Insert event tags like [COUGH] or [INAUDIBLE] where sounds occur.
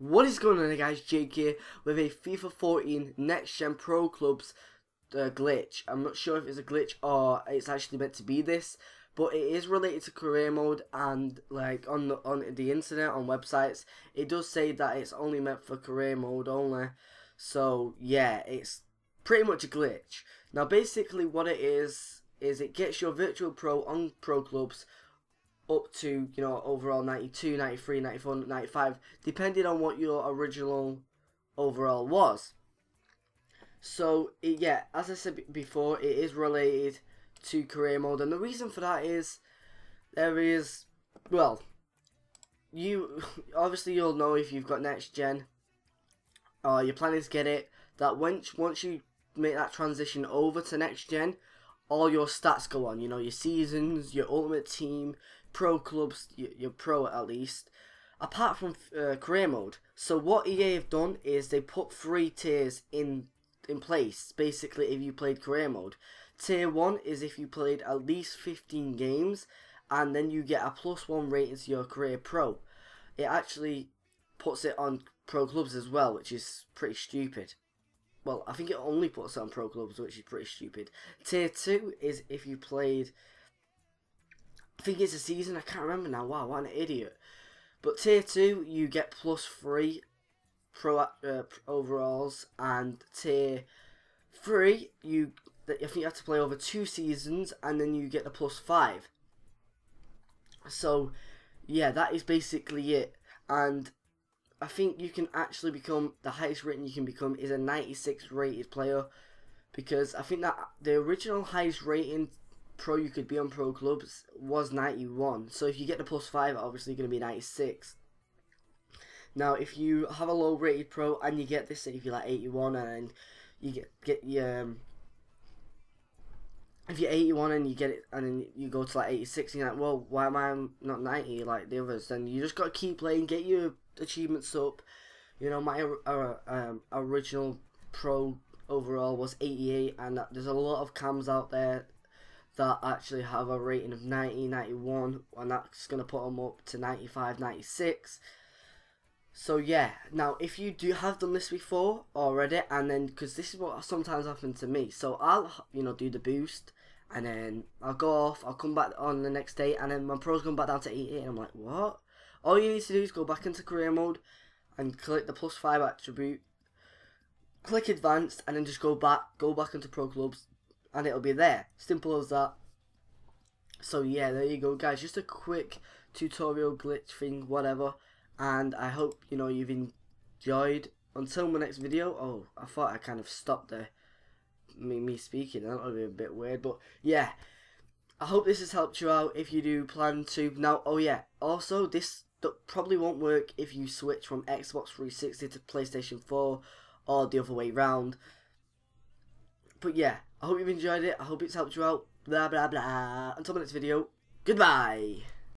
What is going on guys, Jake here with a FIFA 14 Next Gen Pro Clubs uh, glitch. I'm not sure if it's a glitch or it's actually meant to be this, but it is related to career mode and like on the, on the internet, on websites, it does say that it's only meant for career mode only. So yeah, it's pretty much a glitch. Now basically what it is, is it gets your virtual pro on pro clubs up to you know overall 92 93 94 95 depending on what your original overall was. So yeah as i said before it is related to career mode and the reason for that is there is well you [LAUGHS] obviously you'll know if you've got next gen or you're planning to get it that once once you make that transition over to next gen all your stats go on you know your seasons your ultimate team pro clubs, your pro at least, apart from uh, career mode. So what EA have done is they put three tiers in in place. Basically, if you played career mode, tier one is if you played at least 15 games, and then you get a plus one rating to your career pro. It actually puts it on pro clubs as well, which is pretty stupid. Well, I think it only puts it on pro clubs, which is pretty stupid. Tier two is if you played I think it's a season. I can't remember now. Wow, what an idiot. But tier 2, you get plus 3 pro uh, overalls. And tier 3, you I think you have to play over two seasons. And then you get the plus 5. So, yeah, that is basically it. And I think you can actually become, the highest rating you can become is a 96 rated player. Because I think that the original highest rating pro you could be on pro clubs was 91. So if you get the plus 5, obviously going to be 96. Now, if you have a low rated pro and you get this, if you're like 81 and you get get your um, if you're 81 and you get it and then you go to like 86 and you're like, well, why am I not 90 like the others? Then you just got to keep playing, get your achievements up. You know, my uh, um, original pro overall was 88 and there's a lot of cams out there that actually have a rating of 90, 91, and that's going to put them up to 95, 96. So yeah, now if you do have done this before already, and then because this is what sometimes happens to me, so I'll you know do the boost, and then I'll go off, I'll come back on the next day, and then my pro's gone back down to 88, and I'm like, what? All you need to do is go back into career mode, and click the plus five attribute, click advanced, and then just go back, go back into pro clubs, and it'll be there. Simple as that. So yeah, there you go guys. Just a quick tutorial glitch thing, whatever. And I hope, you know, you've enjoyed. Until my next video. Oh, I thought I kind of stopped there. Me, me speaking. That would be a bit weird. But yeah. I hope this has helped you out if you do plan to. Now, oh yeah. Also, this probably won't work if you switch from Xbox 360 to PlayStation 4 or the other way round. But yeah, I hope you've enjoyed it. I hope it's helped you out. Blah, blah, blah. Until the next video, goodbye.